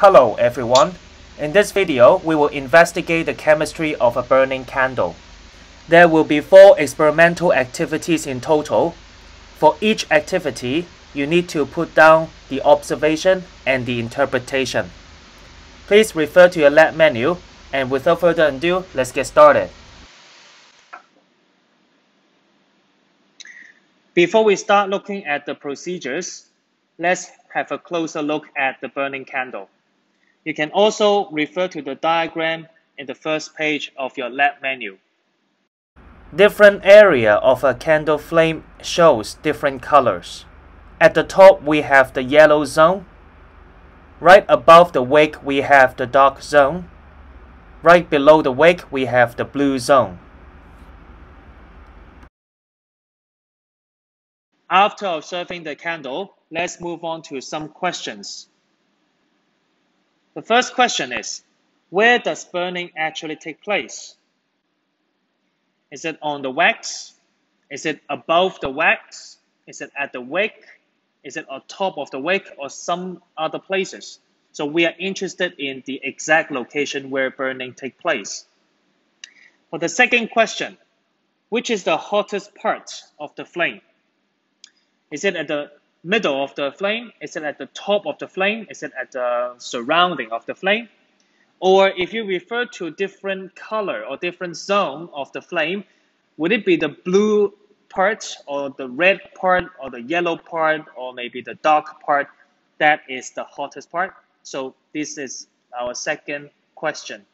Hello everyone. In this video, we will investigate the chemistry of a burning candle. There will be four experimental activities in total. For each activity, you need to put down the observation and the interpretation. Please refer to your lab menu and without further ado, let's get started. Before we start looking at the procedures, let's have a closer look at the burning candle. You can also refer to the diagram in the first page of your lab menu. Different area of a candle flame shows different colors. At the top we have the yellow zone. Right above the wick we have the dark zone. Right below the wick we have the blue zone. After observing the candle, let's move on to some questions. The first question is, where does burning actually take place? Is it on the wax? Is it above the wax? Is it at the wick? Is it on top of the wick or some other places? So we are interested in the exact location where burning takes place. For the second question, which is the hottest part of the flame? Is it at the middle of the flame? Is it at the top of the flame? Is it at the surrounding of the flame? Or if you refer to different color or different zone of the flame, would it be the blue part or the red part or the yellow part or maybe the dark part? That is the hottest part. So this is our second question.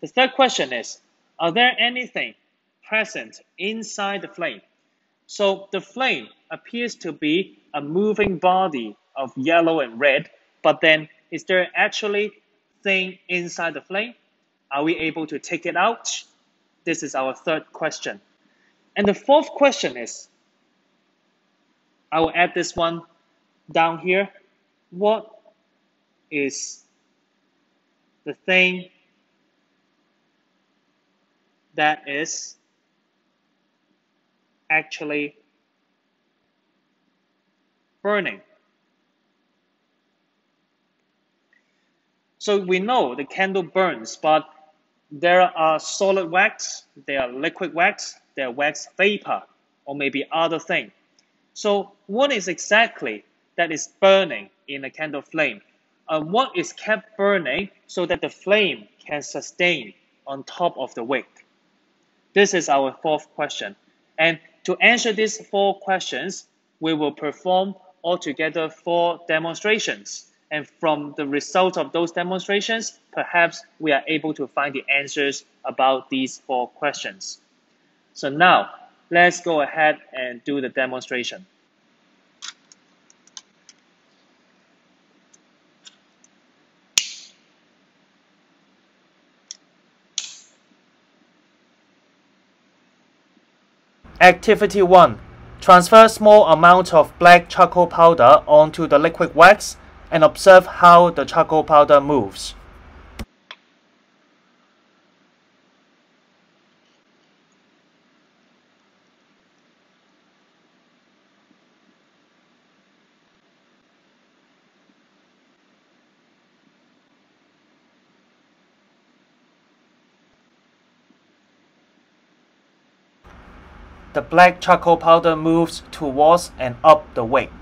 The third question is, are there anything present inside the flame? So the flame appears to be a moving body of yellow and red, but then is there actually thing inside the flame? Are we able to take it out? This is our third question. And the fourth question is, I will add this one down here. What is the thing that is actually burning. So we know the candle burns, but there are solid wax, there are liquid wax, there are wax vapor, or maybe other thing. So what is exactly that is burning in a candle flame? Uh, what is kept burning so that the flame can sustain on top of the wick? This is our fourth question. And to answer these four questions, we will perform altogether four demonstrations. And from the result of those demonstrations, perhaps we are able to find the answers about these four questions. So now, let's go ahead and do the demonstration. Activity 1. Transfer small amount of black charcoal powder onto the liquid wax and observe how the charcoal powder moves. The black charcoal powder moves towards and up the wick.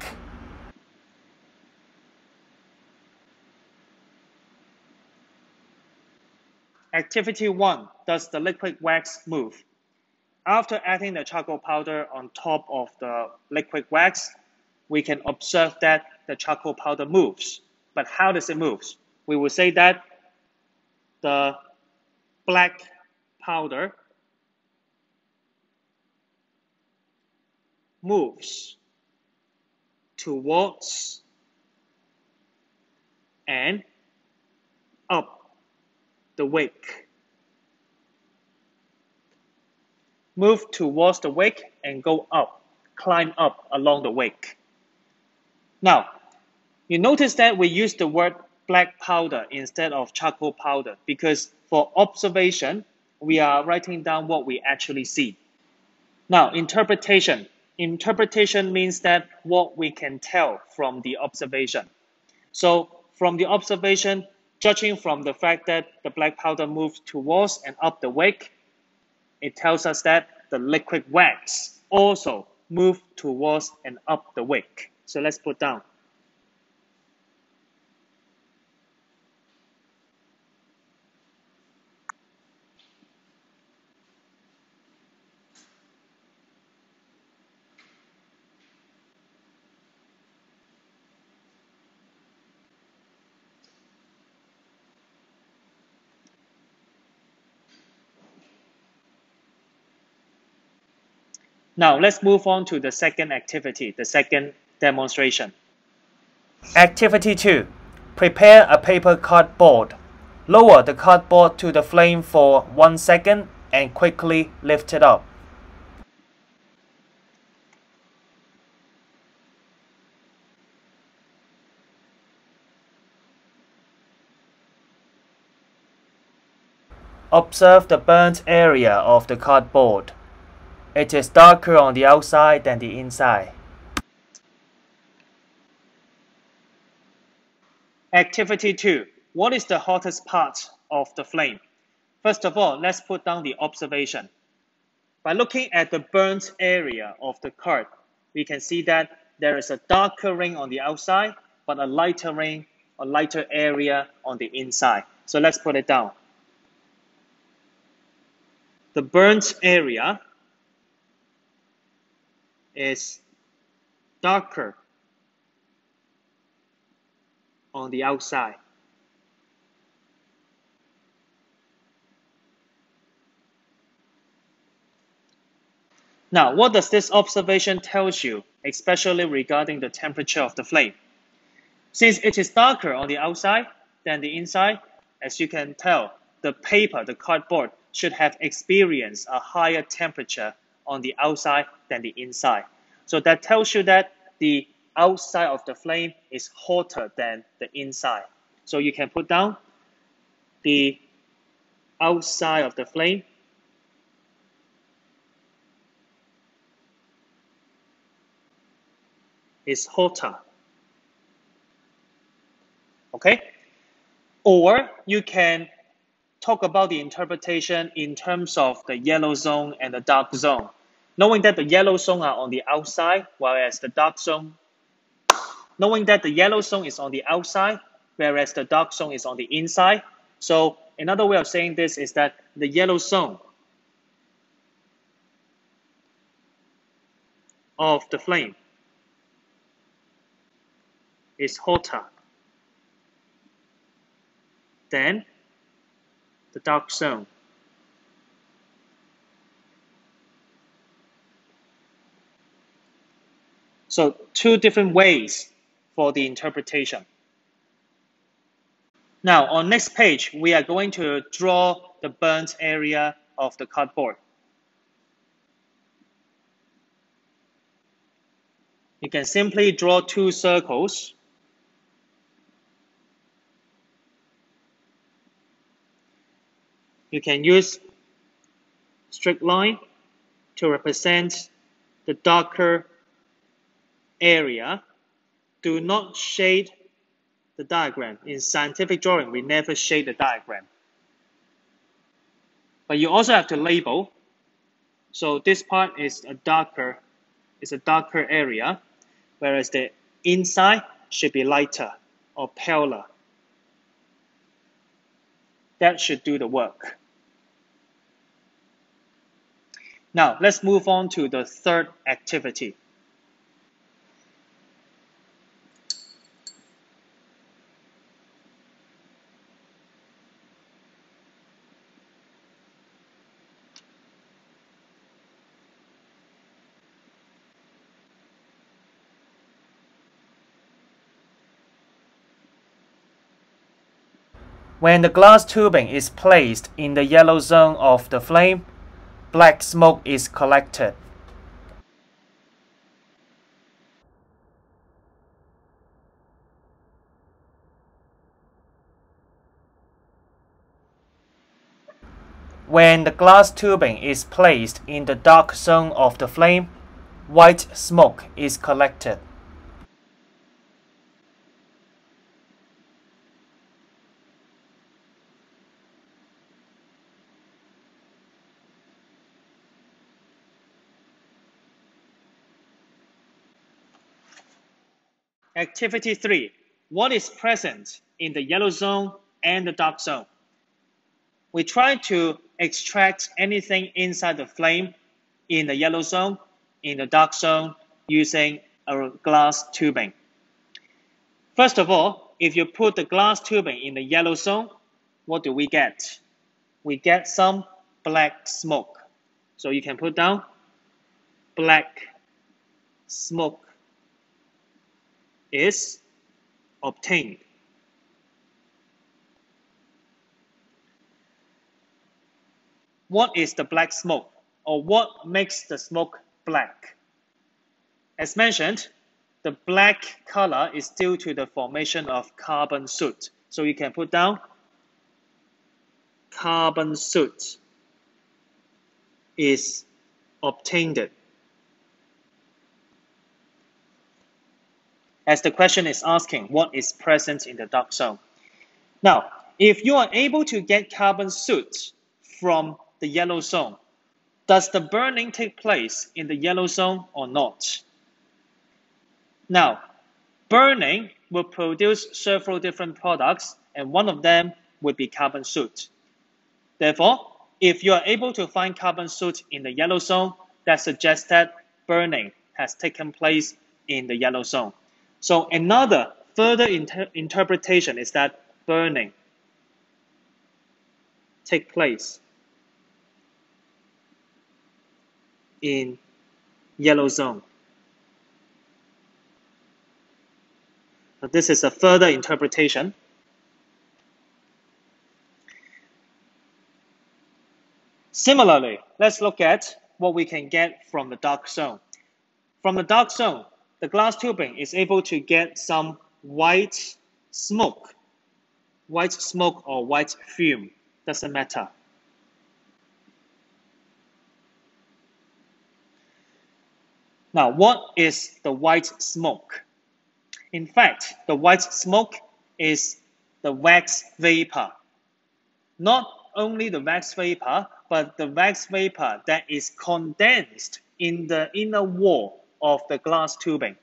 Activity 1. Does the liquid wax move? After adding the charcoal powder on top of the liquid wax, we can observe that the charcoal powder moves. But how does it move? We will say that the black powder moves towards and up the wake. Move towards the wake and go up, climb up along the wake. Now, you notice that we use the word black powder instead of charcoal powder because for observation, we are writing down what we actually see. Now, interpretation. Interpretation means that what we can tell from the observation. So from the observation, judging from the fact that the black powder moves towards and up the wick, it tells us that the liquid wax also move towards and up the wick. So let's put down. Now let's move on to the second activity, the second demonstration. Activity 2. Prepare a paper cardboard. Lower the cardboard to the flame for 1 second and quickly lift it up. Observe the burnt area of the cardboard. It is darker on the outside than the inside. Activity 2. What is the hottest part of the flame? First of all, let's put down the observation. By looking at the burnt area of the card, we can see that there is a darker ring on the outside, but a lighter ring, a lighter area on the inside. So let's put it down. The burnt area is darker on the outside. Now, what does this observation tells you, especially regarding the temperature of the flame? Since it is darker on the outside than the inside, as you can tell, the paper, the cardboard, should have experienced a higher temperature on the outside than the inside. So that tells you that the outside of the flame is hotter than the inside. So you can put down the outside of the flame is hotter. Okay? Or you can talk about the interpretation in terms of the yellow zone and the dark zone. Knowing that the yellow zone are on the outside, whereas the dark zone, knowing that the yellow zone is on the outside, whereas the dark zone is on the inside. So another way of saying this is that the yellow zone of the flame is hotter than the dark zone. So two different ways for the interpretation. Now on next page, we are going to draw the burnt area of the cardboard. You can simply draw two circles You can use straight line to represent the darker area. Do not shade the diagram. In scientific drawing, we never shade the diagram. But you also have to label. So this part is a darker, is a darker area, whereas the inside should be lighter or paler. That should do the work. Now, let's move on to the third activity. When the glass tubing is placed in the yellow zone of the flame, black smoke is collected. When the glass tubing is placed in the dark zone of the flame, white smoke is collected. Activity 3. What is present in the yellow zone and the dark zone? We try to extract anything inside the flame in the yellow zone, in the dark zone, using a glass tubing. First of all, if you put the glass tubing in the yellow zone, what do we get? We get some black smoke. So you can put down black smoke is obtained. What is the black smoke or what makes the smoke black? As mentioned, the black color is due to the formation of carbon soot. So you can put down carbon soot is obtained. As the question is asking, what is present in the dark zone? Now, if you are able to get carbon soot from the yellow zone, does the burning take place in the yellow zone or not? Now, burning will produce several different products, and one of them would be carbon soot. Therefore, if you are able to find carbon soot in the yellow zone, that suggests that burning has taken place in the yellow zone. So another further inter interpretation is that burning take place in yellow zone. this is a further interpretation. Similarly, let's look at what we can get from the dark zone. From the dark zone, the glass tubing is able to get some white smoke, white smoke or white fume, doesn't matter. Now, what is the white smoke? In fact, the white smoke is the wax vapor. Not only the wax vapor, but the wax vapor that is condensed in the inner wall of the glass tubing.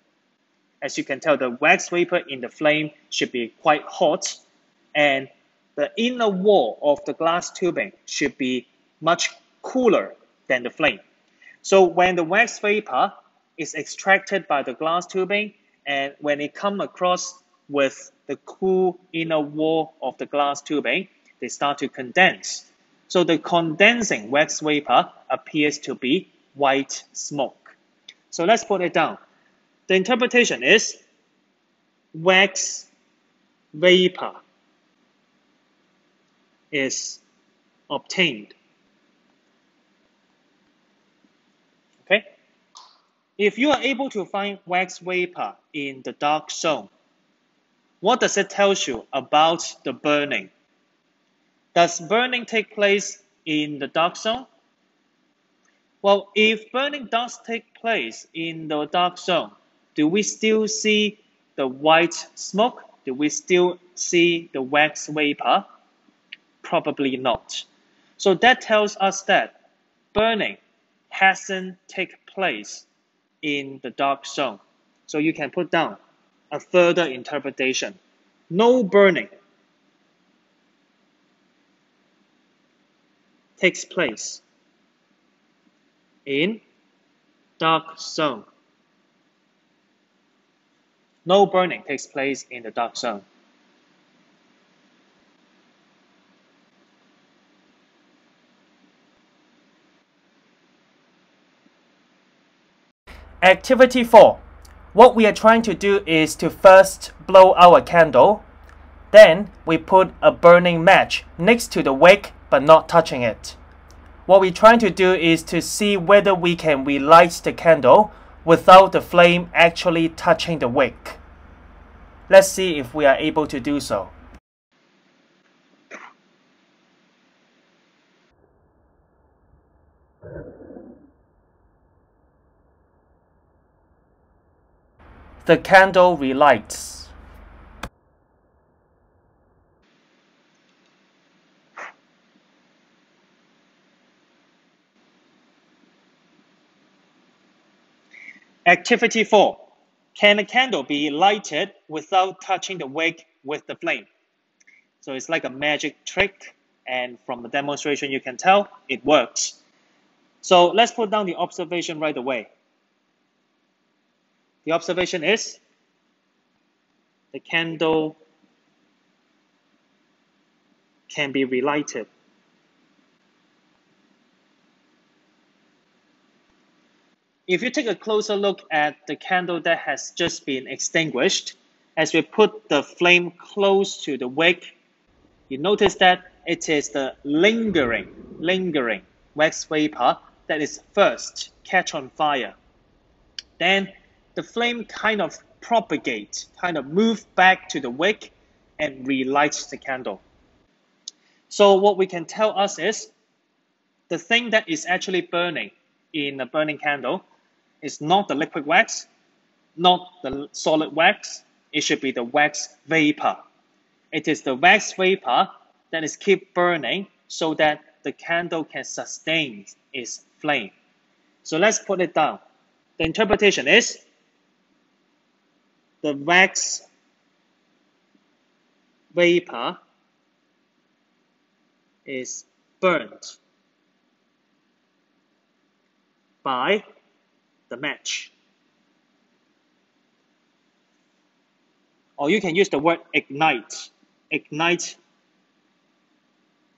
As you can tell, the wax vapor in the flame should be quite hot, and the inner wall of the glass tubing should be much cooler than the flame. So when the wax vapor is extracted by the glass tubing, and when it come across with the cool inner wall of the glass tubing, they start to condense. So the condensing wax vapor appears to be white smoke. So let's put it down. The interpretation is wax vapor is obtained. Okay? If you are able to find wax vapor in the dark zone, what does it tell you about the burning? Does burning take place in the dark zone? Well, if burning does take place in the dark zone, do we still see the white smoke? Do we still see the wax vapor? Probably not. So that tells us that burning hasn't taken place in the dark zone. So you can put down a further interpretation. No burning takes place in dark zone. No burning takes place in the dark zone. Activity 4. What we are trying to do is to first blow our candle. Then we put a burning match next to the wick but not touching it. What we're trying to do is to see whether we can relight the candle without the flame actually touching the wick. Let's see if we are able to do so. The candle relights. Activity 4. can a candle be lighted without touching the wick with the flame? So it's like a magic trick, and from the demonstration you can tell it works. So let's put down the observation right away. The observation is the candle can be relighted. If you take a closer look at the candle that has just been extinguished, as we put the flame close to the wick, you notice that it is the lingering, lingering wax vapor that is first catch on fire. Then the flame kind of propagate, kind of move back to the wick and relights the candle. So what we can tell us is the thing that is actually burning in a burning candle is not the liquid wax, not the solid wax. It should be the wax vapor. It is the wax vapor that is keep burning so that the candle can sustain its flame. So let's put it down. The interpretation is the wax vapor is burnt by the match. Or you can use the word ignite. Ignite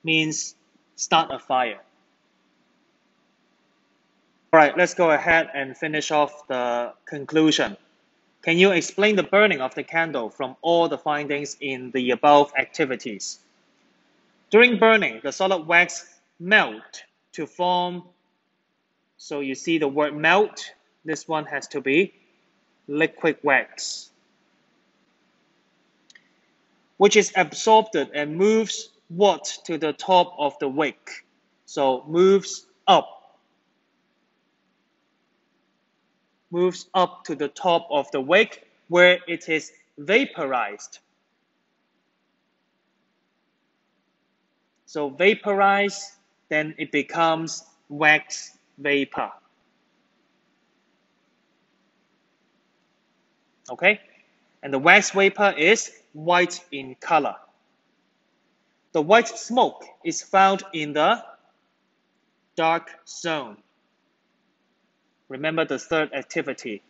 means start a fire. All right, let's go ahead and finish off the conclusion. Can you explain the burning of the candle from all the findings in the above activities? During burning, the solid wax melt to form, so you see the word melt, this one has to be liquid wax, which is absorbed and moves what to the top of the wick. So moves up, moves up to the top of the wick where it is vaporized So vaporize, then it becomes wax vapor. Okay? And the wax vapor is white in color. The white smoke is found in the dark zone. Remember the third activity.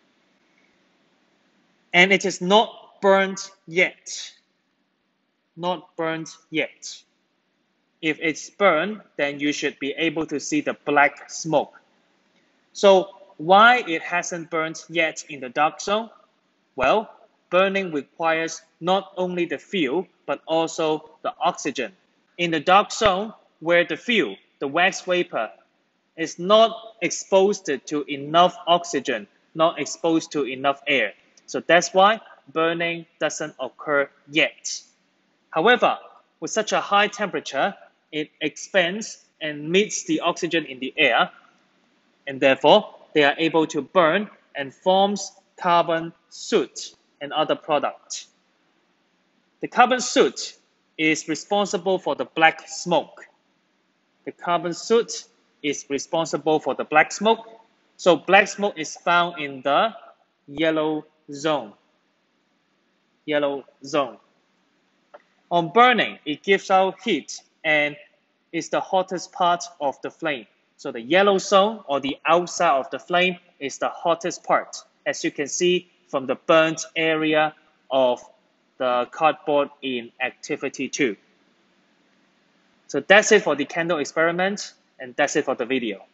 And it is not burnt yet. Not burnt yet. If it's burned, then you should be able to see the black smoke. So why it hasn't burnt yet in the dark zone? Well, burning requires not only the fuel, but also the oxygen. In the dark zone, where the fuel, the wax vapor, is not exposed to enough oxygen, not exposed to enough air. So that's why burning doesn't occur yet. However, with such a high temperature, it expands and meets the oxygen in the air, and therefore they are able to burn and forms carbon soot and other products. The carbon soot is responsible for the black smoke. The carbon soot is responsible for the black smoke. So black smoke is found in the yellow zone. Yellow zone. On burning, it gives out heat and is the hottest part of the flame. So the yellow zone or the outside of the flame is the hottest part, as you can see from the burnt area of the cardboard in activity 2. So that's it for the candle experiment and that's it for the video.